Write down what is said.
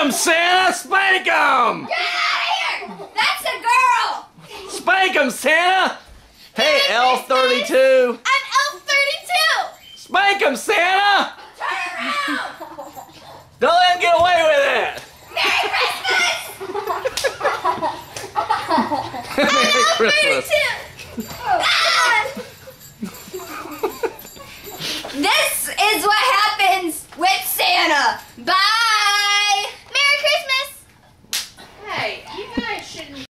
him, Santa! Spank him! Get out of here! That's a girl! Spank him, Santa! Hey, L32! I'm L32! Spank him, Santa! Turn around! Don't let him get away with it! Merry Christmas! Merry Christmas! this is what